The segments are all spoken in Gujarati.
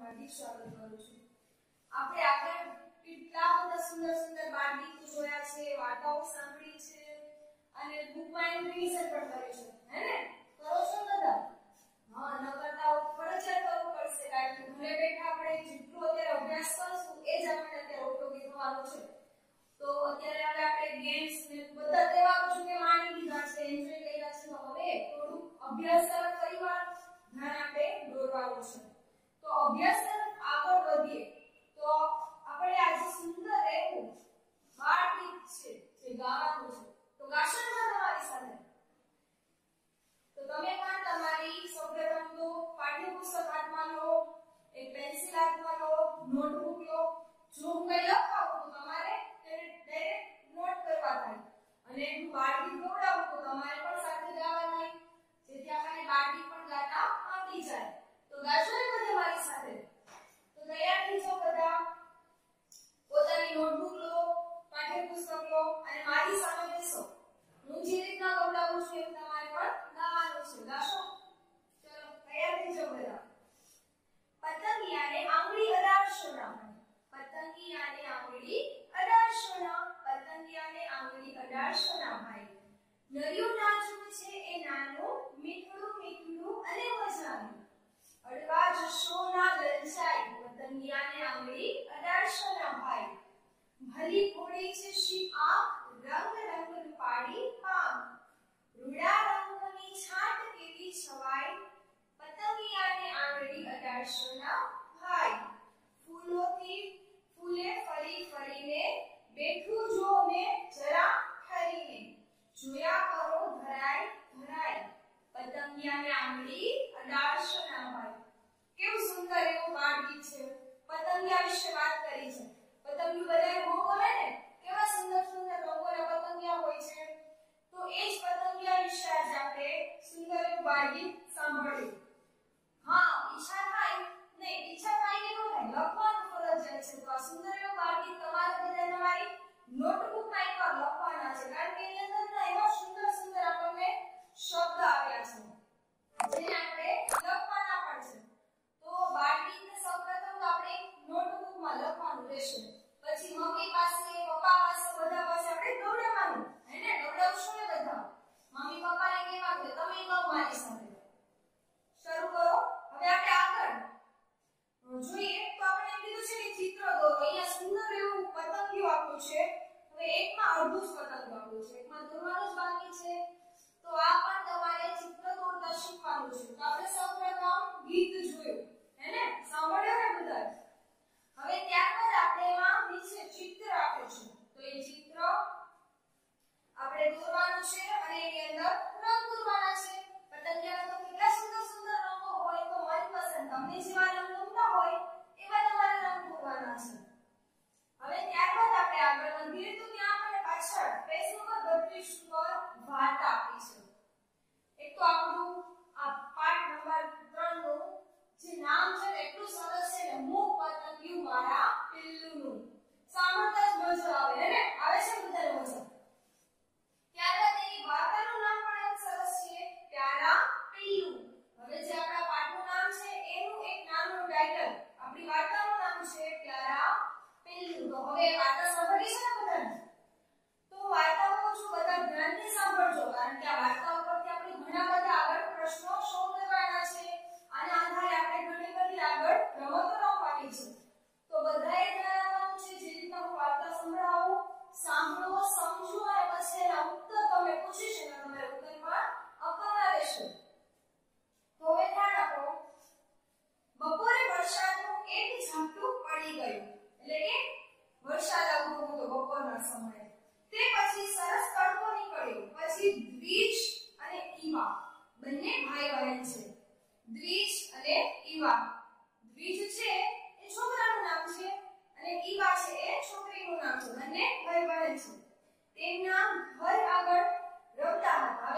હાર્દિક સ્વાગત કરું છું. આપણે આગળ કેટલા બધા સુંદર સુંદર બાળ જોયા છે, વાર્તાઓ સાંભળી છે અને બુકમાં રિવિઝન પણ કર્યું છે. હે ને? કરો છો બધા? હા, ન કરતા ફરજિયાત કરવું પડશે કારણ કે ઘરે બેઠા આપણે જેટલું અત્યારે અભ્યાસ કરશું, એ જ આપણને અત્યારે ઉપયોગી થવાનું છે. તો અત્યારે હવે આપણે ગેમ્સ ને બધા તહેવારો જો કે માણી લીધા છે એન્જોય કર્યા છે. હવે થોડું અભ્યાસ તરફ ફરીવાર ધ્યાન આપણે દોરવાનું છે તો અભ્યાસ તરફ આગળ વધીએ. તો આપણે આજે સુંદર એવું બાળ ગીત છે જે ગાવાનું છે તો ગાશો ને તમારી સાથે તો તમે પણ તમારી સૌપ્રથમ તો પાઠ્યપુસ્તક હાથમાં લો એક પેન્સિલ હાથમાં લો નોટબુક લો જો હું કઈ લખાવું તો તમારે તેને ડાયરેક્ટ નોટ કરવા થાય અને હું બાળગીત ગવડાવું તો તમારે પણ સાથે ગાવા થાય જેથી આપણને બાળગીત પણ ગાતા આવડી જાય તો ગાશો ને બધા મારી સાથે તો તૈયાર થઈ જાઓ બધા પોતાની નોટબુક લો પાઠ્યપુસ્તક લો અને મારી સામે બેસો હું જે રીતના ગવડાવું છું એમ તમારે પણ ગાવાનું છે ગાશો ચલો તૈયાર થઈ જાઓ બધા પતંગિયાને આંગળી અડાડશો ના પતંગિયાને આંગળી અડાડશો ના પતંગિયાને આંગળી અડાડશો ના ભાઈ. નરિયું નાજુક છે એ નાનું, મીઠડું મીઠડું અને મજાનું. અડવા જશો ના લલચાઈ પતંગિયાને આંગળી અડાડશો ના ભાઈ. ભલી ઘોડી છે શ્રી આંખ, રંગ રંગ પાડી પાંખ રૂડા રંગની છાટ કેવી છવાય? પતંગિયાને આંગળી અડાડશો ના ફૂલોથી ફૂલે ફરી ફરીને ને જરા સુંદર સુંદર રંગોના પતંગિયા હોય છે. તો એ પતંગિયા વિશે આજે આપણે સુંદર એવું બાળ સાંભળ્યું હા, ઈચ્છા થાય. નહીં, ઈચ્છા થાય કે ન થાય. લખવાનું છે. તો સુંદર એવો બાળકી તમારે બધા તમારી નોટબુકમાં એકવાર લખવાના છે. કારણ કે એની અંદર એવા સુંદર સુંદર આપણને શબ્દ આપ્યા છે. જેને આપણે લખવાના પણ છે. તો બાળકીને સૌપ્રથમ તો આપણે નોટબુકમાં લખવાનું રહેશે. પછી મમ્મી પાસે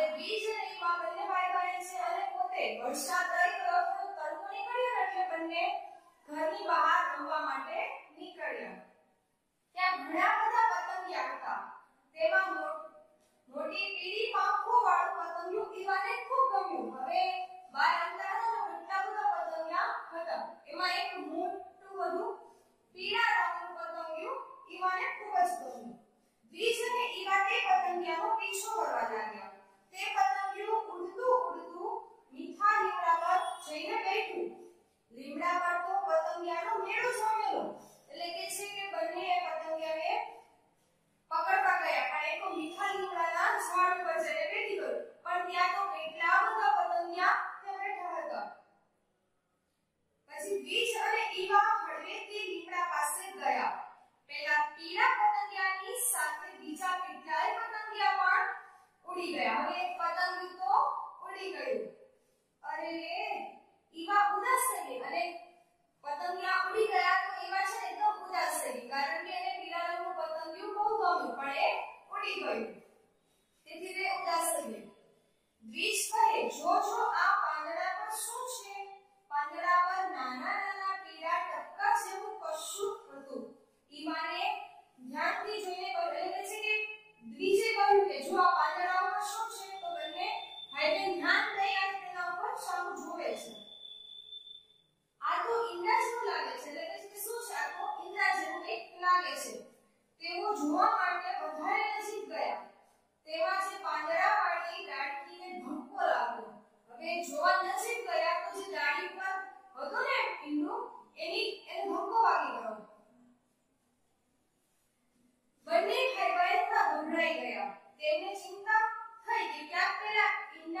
હવે અને રહીમાં બંને ભાઈ બને છે અને પોતે વર્ષા ત્રણ તરફનો તડકો નીકળ્યો એટલે બંને ઘરની બહાર રમવા માટે નીકળ્યા. ત્યાં ઘણા બધા પતંગિયા હતા. તેમાં મોટી પીળી પાંખો વાળું પતંગિયું ઈવાને ખૂબ ગમ્યું. હવે બાર અંદર ઘણા બધા પતંગિયા હતા. એમાં એક મોટું બધું પીળા રંગનું પતંગિયું ઈવાને ખૂબ જ ગમ્યું. બીજ અને ઈવા તે પતંગિયાનો પીછો કરવા લાગ્યા. તે પતંગિયું ઉડતું ઉડતું મીઠા લીમડા પર જઈને બેઠું. લીમડા પર તો પતંગિયાનો મેળો જોવા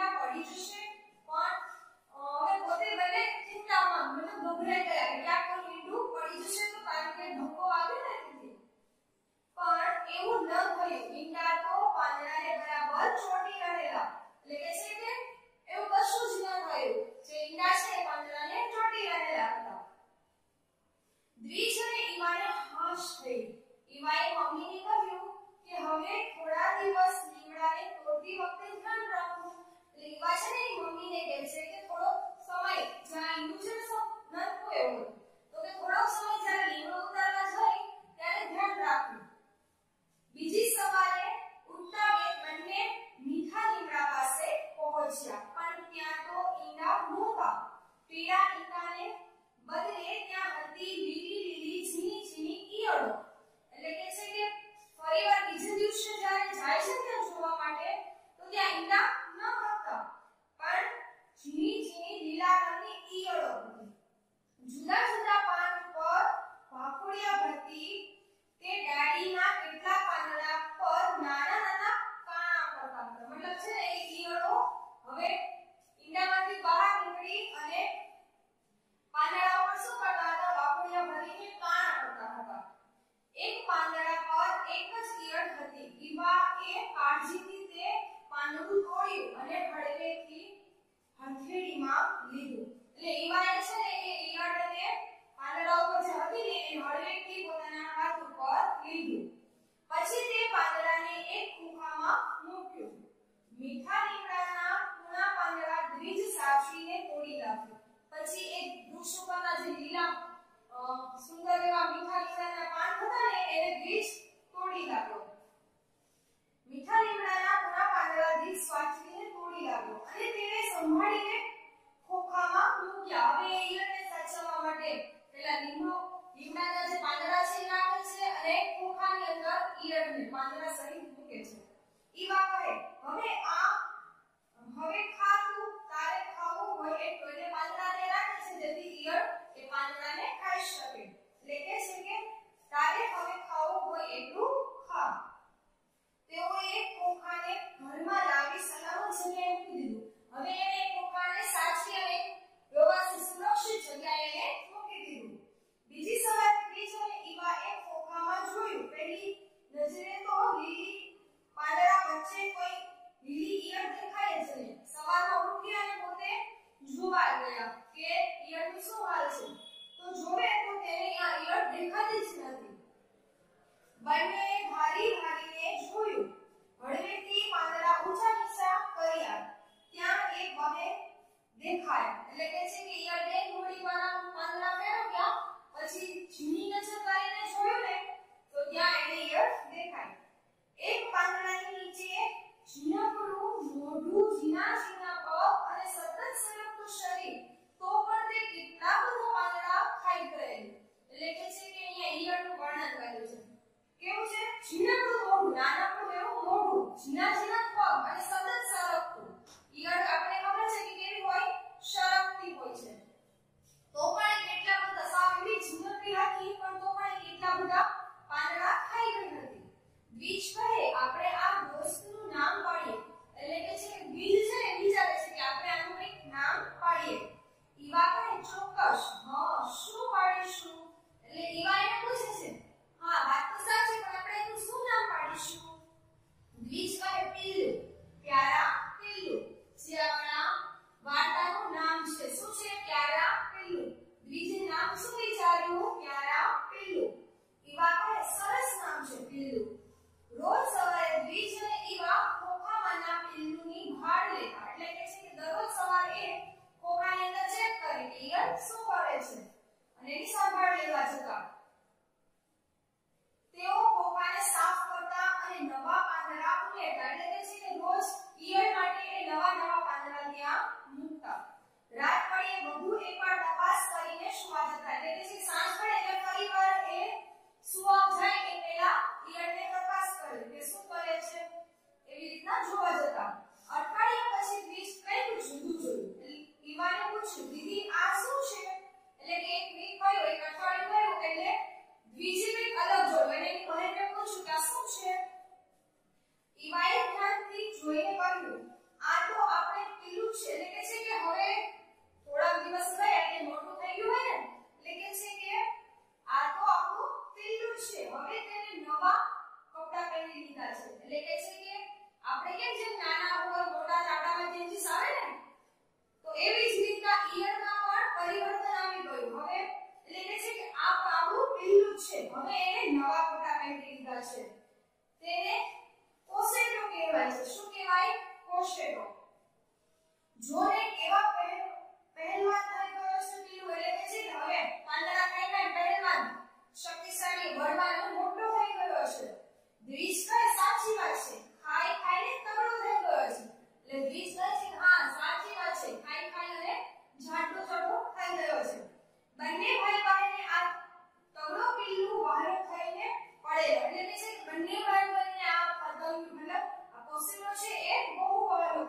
ચિંતા પડી જશે. પણ હવે પોતે બને ચિંતામાં મતલબ ગભરાઈ ગયા કેટલાક તો મીંડું પડી જશે તો કારણ ધક્કો આવ્યો ને લીધે પણ એવું ન થયું મીંડા તો પાંદડાને બરાબર ચોટી રહેલા. એટલે કે છે કે, એવું કશું જ ન થયું. જે ઈંડા છે એ પાંદડાને ચોટી રહેલા હતા. દ્વિજ અને ઈમાને હાશ થઈ. ઈમાએ મમ્મીને કહ્યું એવા છે ને એની મમ્મીને કહે છે કે થોડો સમય જ્યાં હિન્દુ છે ને નરકું એવું. તો કે થોડો સમય જ્યારે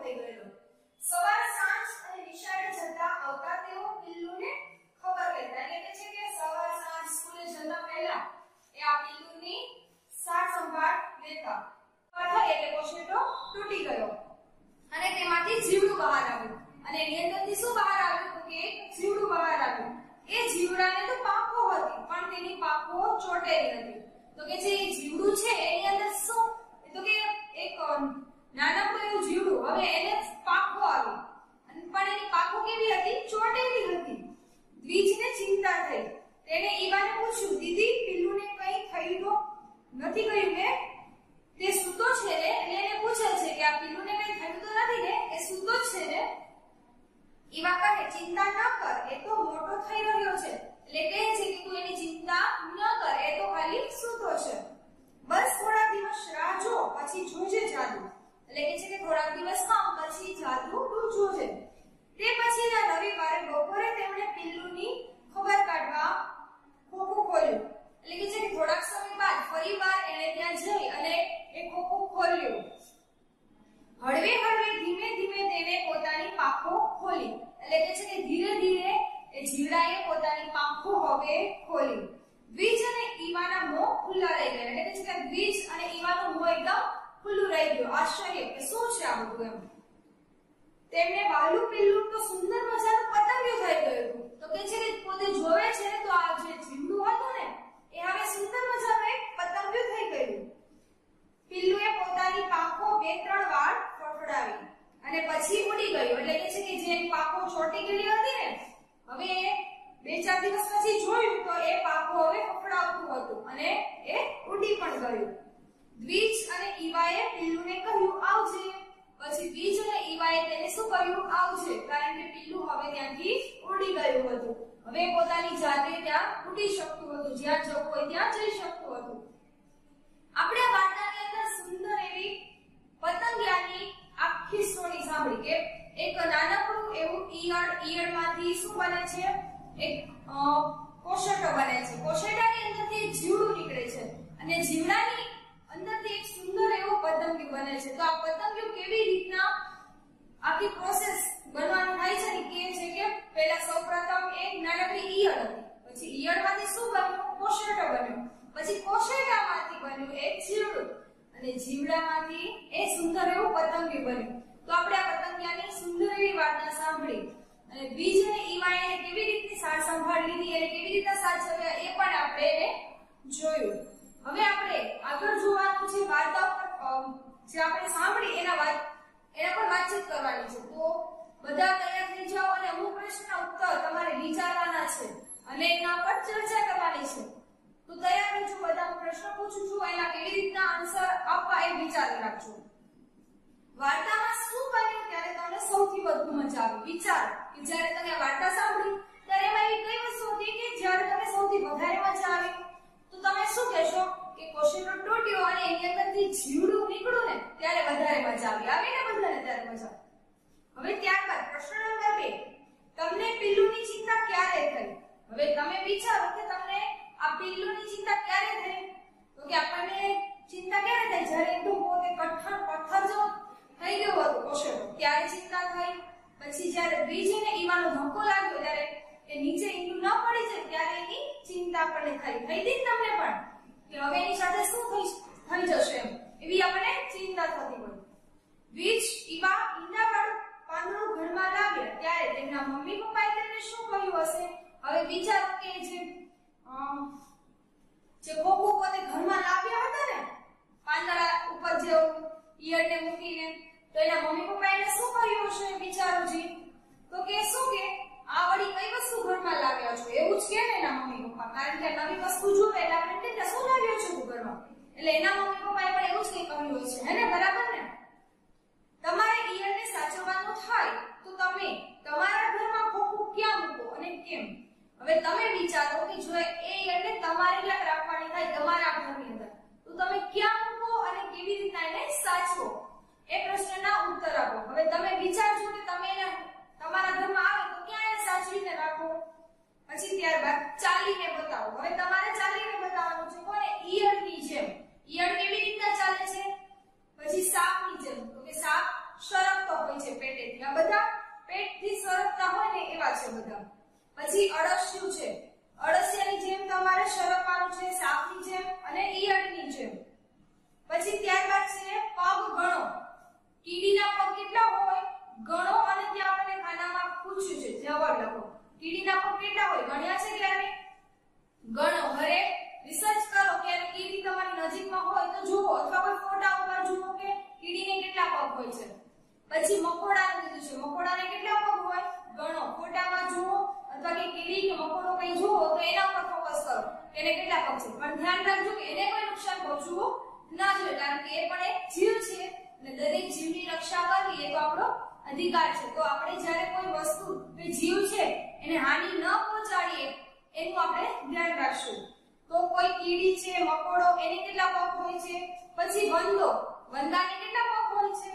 ಕೊರತೆಗಳು પછી ઉડી ગયું. એટલે એ છે કે જે પાકો છોટી ગયેલી હતી ને, હવે બે ચાર દિવસ પછી જોયું તો એ પાકો હવે ફફડાવતું હતું અને એ ઉડી પણ ગયું. દ્વિજ અને ઈવાએ પીલુને કહ્યું, આવજે. પછી દ્વિજ અને ઈવાએ તેને શું કર્યું આવજે. કારણ કે પીલું હવે ત્યાંથી ઉડી ગયું હતું. હવે પોતાની જાતે ત્યાં ઉડી શકતું હતું. જ્યાં જવું હોય ત્યાં જઈ શકતું હતું. આપણે વાર્તાની અંદર સુંદર એવી પતંગિયાની કિસ્સોની સાંભળી કે એક નાનકડું એવું ઈયળ, ઈયળમાંથી શું બને છે? એક કોશેટો બને છે. કોશેટાની અંદરથી જીવડું નીકળે છે. અને જીવડાની અંદરથી એક સુંદર એવો પતંગિયું બને છે. તો આ પતંગિયું કેવી રીતના આખી પ્રોસેસ બનવાનું થાય છે ને કે છે કે પહેલા સૌપ્રથમ એક નાનકડી ઈયળ હતી. પછી ઈયળમાંથી શું બન્યું? કોશેટો બન્યો. પછી કોશેટા અને જીવડામાંથી એ સુંદર એવું પતંગિયું બન્યું. તો આપણે આ પતંગિયાની સુંદર એવી વાર્તા સાંભળી. અને બીજ અને ઈવાએ કેવી રીતની સાર સંભાળ લીધી અને કેવી રીતે સાચવ્યા એ પણ આપણે જોયું. હવે આપણે આગળ જોવાનું છે વાર્તા પર જે આપણે સાંભળી એના વાત, એના પર વાતચીત કરવાની છે. તો બધા તૈયાર થઈ જાઓ અને અમુક પ્રશ્નના ઉત્તર તમારે વિચારવાના છે. અને એના પર ચર્ચા કરવાની છે. તો તૈયાર રહેજો બધા પ્રશ્ન પૂછું છું, એના કેવી રીતના આન્સર આપવા એ વિચારી રાખજો. વાર્તામાં શું બન્યું ત્યારે તમને સૌથી વધુ મજા આવી? વિચાર કે જ્યારે તમે વાર્તા સાંભળી વિચારો કે જે જે કોકો પોતે ઘરમાં લાવ્યા હતા ને, પાંદડા ઉપર જે ઈયળને મૂકીને, તો એના મમ્મી પપ્પા એને શું કર્યું હશે વિચારો જી? તો કે શું કે, આ વળી કઈ વસ્તુ ઘરમાં લાવ્યા છો? એવું જ કે ને એના મમ્મી પપ્પા, કારણ કે નવી વસ્તુ જોવે એટલે આપણે કે શું લાવ્યો છો ઘરમાં? એટલે એના મમ્મી પપ્પાએ પણ એવું જ કંઈ કહ્યું હશે હે ને, બરાબર ને? તમારે ઈયળને સાચવવાનું થાય તો તમે તમારા ઘરમાં ખોખું ક્યાં મૂકો અને કેમ? હવે તમે વિચારો કે જો એ ઈયળને તમારે લાગ રાખવાની થાય તમારા ઘરની અંદર, તો તમે ક્યાં મૂકો અને કેવી રીતના એને સાચવો? એ પ્રશ્નના ઉત્તર આપો. હવે તમે વિચારજો કે તમે એને તમારા ઘરમાં આવે તો ક્યાં એને સાચવીને રાખો? પછી ત્યારબાદ ચાલીને બતાવો. હવે તમારે ચાલીને બતાવવાનું છે કોને? ઈયળની જેમ. ઈયળ કેવી રીતના ચાલે છે? પછી સાપની જેમ. તો કે સાપ સરકતો હોય છે પેટેથી. આ બધા પેટથી સરકતા હોય ને એવા છે બધા. પછી અળસિયું છે. અળસિયાની જેમ તમારે સરકવાનું છે, સાપની જેમ અને ઈયળની જેમ. પછી ત્યારબાદ છે પગ ગણો. કીડીના પગ કેટલા હોય? ગણો અને ત્યાં આપણને ખાનામાં પૂછ્યું છે, જવાબ લખો. કીડીના પગ કેટલા હોય? ગણ્યા છે ક્યારે? ગણો. ઘરે રિસર્ચ કરો કે કીડી તમારી નજીકમાં હોય તો જુઓ, અથવા કોઈ ફોટા ઉપર જુઓ કે કીડીને કેટલા પગ હોય છે. પછી મકોડાનું કીધું છે. મકોડાને કેટલા પગ હોય? ગણો. ફોટામાં જુઓ. અથવા કે કીડી કે મકોડો કઈ જુઓ તો એના પર ફોકસ કરો. એને કેટલા પગ છે? પણ ધ્યાન રાખજો કે એને કોઈ નુકસાન પહોંચવું ના જોઈએ કારણ કે એ પણ એક જીવ છે. અને દરેક જીવની રક્ષા કરવી એ તો આપણો અધિકાર છે. તો આપણે જ્યારે કોઈ વસ્તુ કે જીવ છે એને હાનિ ન પહોંચાડીએ, એનું આપણે ધ્યાન રાખશું. તો કોઈ કીડી છે, મકોડો, એને કેટલા પગ હોય છે? પછી વંદો. વંદાને કેટલા પગ હોય છે?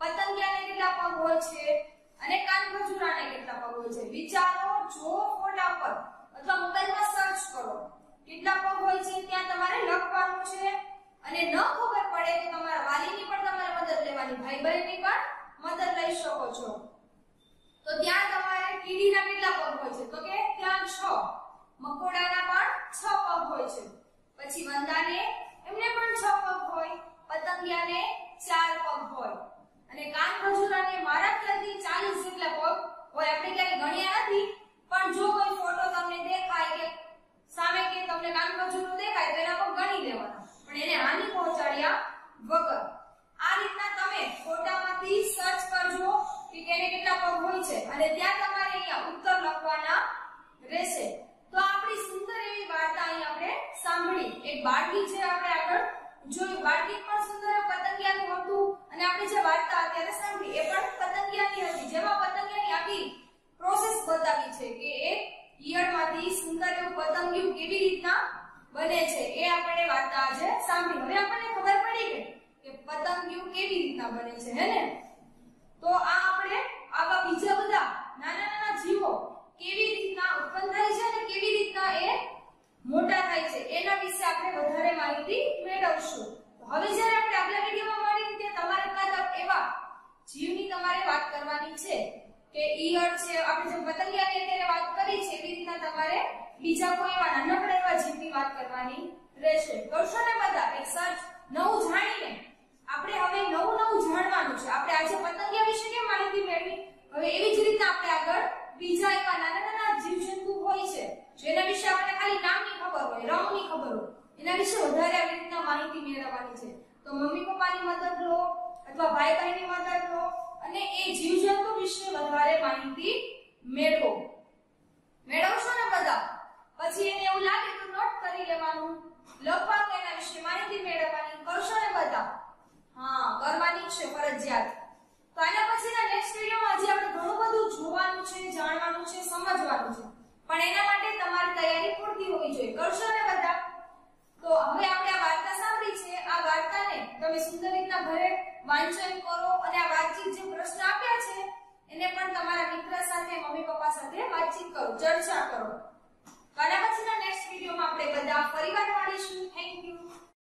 પતંગિયાને કેટલા પગ હોય છે? અને કાનખજૂરાને કેટલા પગ હોય છે? વિચારો. જો ફોટા પર. અથવા મોબાઈલમાં સર્ચ કરો. કેટલા પગ હોય છે ત્યાં તમારે લખવાનું છે. અને ન ખબર પડે તો તમારા વાલીની પણ તમારે મદદ લેવાની ભાઈ બહેનની પણ મદદ લઈ શકો છો. તો ત્યાં તમારે કીડીના કેટલા પગ હોય છે? તો કે ત્યાં 6 મકોડાના પણ 6 પગ હોય છે. પછી વંદાને એમને પણ 6 પગ હોય. પતંગિયાને 4 પગ હોય. અને કાન ખજૂરાને મારા ખ્યાલથી 40 જેટલા પગ હોય. આપણે ક્યારે ગણ્યા નથી. પણ જો કોઈ ફોટો તમને દેખાય કે સામે કે તમને કાન ખજૂરો દેખાય, તો એના પર ગણી લેવાના પણ એને હાનિ પહોંચાડ્યા વગર આ રીતના તમે ફોટામાંથી સર્ચ કરજો કે કેને કેટલા પગ હોય છે અને ત્યાં તમારે અહીંયા ઉત્તર લખવાના રહેશે તો આપણી સુંદર એવી વાર્તા અહીં આપણે સાંભળી એક બાળકી છે આપણે આગળ જોયું બાળકી પણ સુંદર પતંગિયાનું હતું અને આપણે જે વાર્તા અત્યારે સાંભળી એ પણ પતંગિયાની હતી જેમાં પતંગિયાની આખી પ્રોસેસ બતાવી છે કે એક ઈયળમાંથી સુંદર એવું પતંગિયું કેવી રીતના બને છે એ આપણે વાર્તા આજે સાંભળી હવે આપણને ખબર પડી ગઈ કે પતંગિયું કેવી રીતના બને છે હે ને તો આ આપણે આવા બીજા બધા નાના નાના જીવો કેવી રીતના ઉત્પન્ન થાય છે અને કેવી રીતના એ મોટા થાય છે એના વિશે આપણે વધારે માહિતી મેળવશું તો હવે જ્યારે આપણે આગલા વિડિયોમાં મળીએ તે તમારે કદાચ એવા જીવની તમારે વાત કરવાની છે કે ઈયળ છે, આપણે જે પતંગિયાની અત્યારે વાત કરી છે, એવી રીતના તમારે બીજા કોઈ એવા નાનકડા એવા જીવની વાત કરવાની રહેશે. કરશો ને બધા, એક સર્ચ નવું જાણીને આપણે હવે નવું નવું જાણવાનું છે. આપણે આજે પતંગિયા વિશે કેમ માહિતી મેળવી? હવે એવી જ રીતના આપણે આગળ બીજા એવા નાના નાના જીવજંતુ હોય છે, જેના વિશે આપણને ખાલી નામની ખબર હોય, રંગની ખબર હોય. એના વિશે વધારે આવી રીતના માહિતી મેળવવાની છે. તો મમ્મી પપ્પાની મદદ લો, અથવા ભાઈ બહેનની મદદ લો, અને એ જીવજંતુ વિશે વધારે માહિતી મેળવો. મેળવશો ને બધા? પછી એને એવું લાગે તો નોટ કરી લેવાનું. લખવાનું એના વિશે માહિતી મેળવવાની. કરશો ને બધા? હા, કરવાની છે ફરજિયાત. તો આના પછીના નેક્સ્ટ વિડિયોમાં હજી આપણે ઘણું બધું જોવાનું છે, જાણવાનું છે, સમજવાનું છે. પણ એના માટે તમારી તૈયારી પૂરતી હોવી જોઈએ. કરશો ને બધા? તો હવે આપણે આ વાર્તા સાંભળી છે. આ વાર્તાને તમે સુંદર રીતના ઘરે વાંચન કરો અને આ વાતચીત જે પ્રશ્ન આપ્યા છે, એને પણ તમારા મિત્ર સાથે, મમ્મી પપ્પા સાથે વાતચીત કરો, ચર્ચા કરો. આના પછીના નેક્સ્ટ વિડિયોમાં આપણે બધા ફરીવાર મળીશું. Thank you